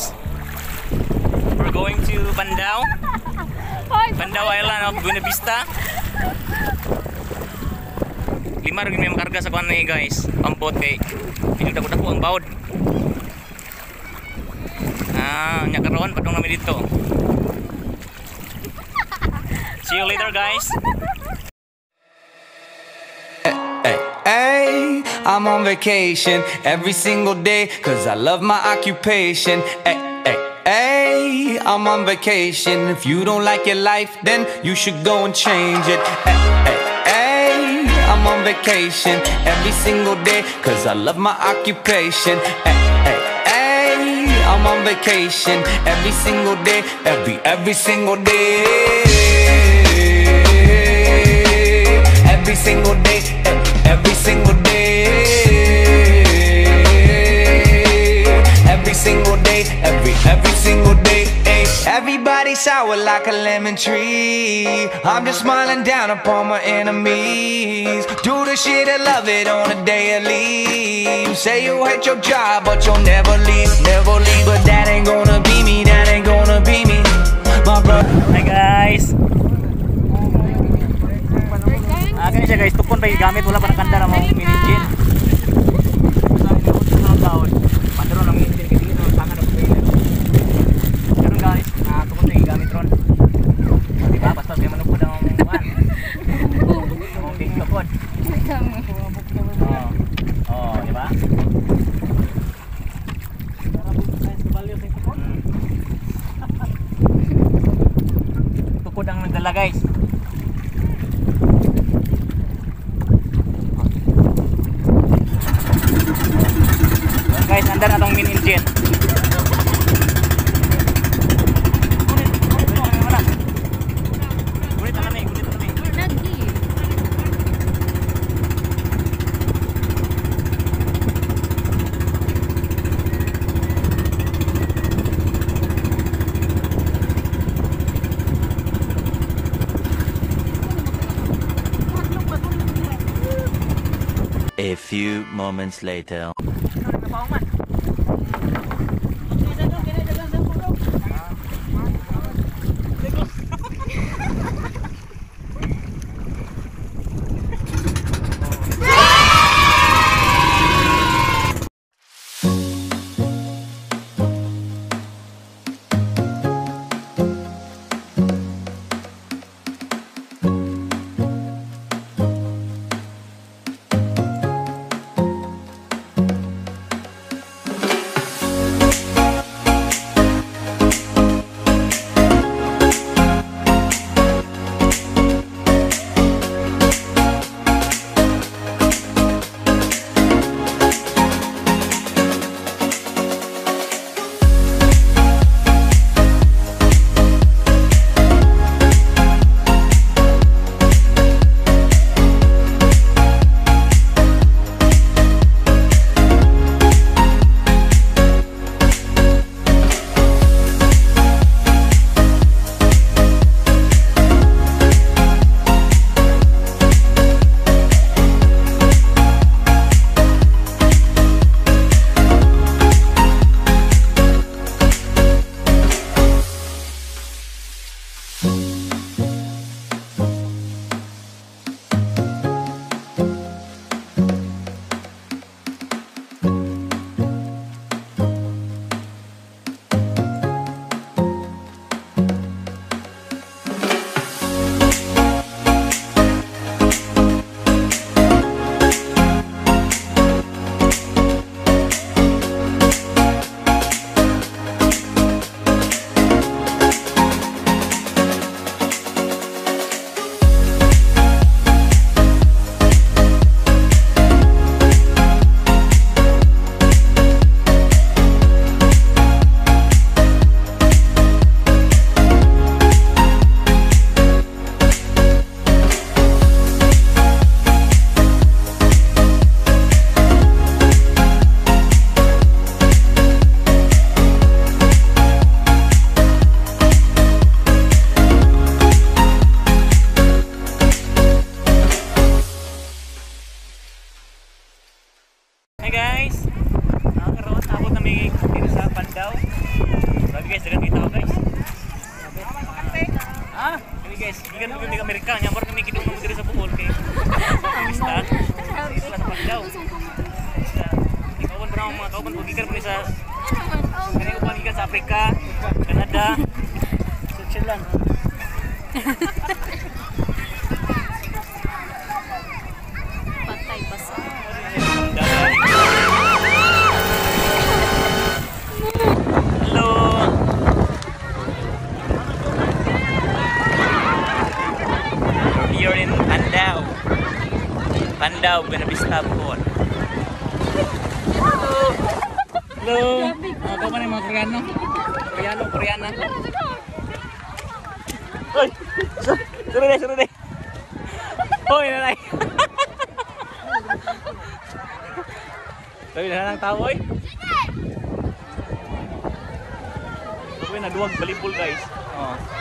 guys. We're going to Bandao. Bandao Island of Buena Vista. Lima rin may makarga sa kuan ni guys. Kay medyo dako-dako ang bawod. Ah, nya karon padung namin dito. See you later guys. I'm on vacation every single day cause I love my occupation. Hey, I'm on vacation. If you don't like your life, then you should go and change it. Hey, I'm on vacation every single day cause I love my occupation. Hey, I'm on vacation every single day, every, every single day. Every single day, every every single day. eh. Everybody sour like a lemon tree. I'm just smiling down upon my enemies. Do the shit I love it on a daily. You say you hate your job, but you'll never leave, never leave. But that ain't gonna be me, that ain't gonna be me. My brother. Hi guys. Ah, siya guys. Tukon pa yung gamit. Wala pa nakanda na mga mini kami, gunit na kami. A few moments later. kan di Amerika nyamper kami kita mau jadi sepuh oke Pakistan Islam paling jauh kau pun pernah kau pun pergi kan bisa ini kau pergi ke Afrika Kanada Switzerland Pandaw, Benavista, Bohol. Hello! Hello! Ako pa ng mga Koreano. Koreano, Koreana. Uy! Suru deh, suru deh. Uy, nanay! Tapi na lang tao, uy. Uy, naduwag balibol, guys. Oh.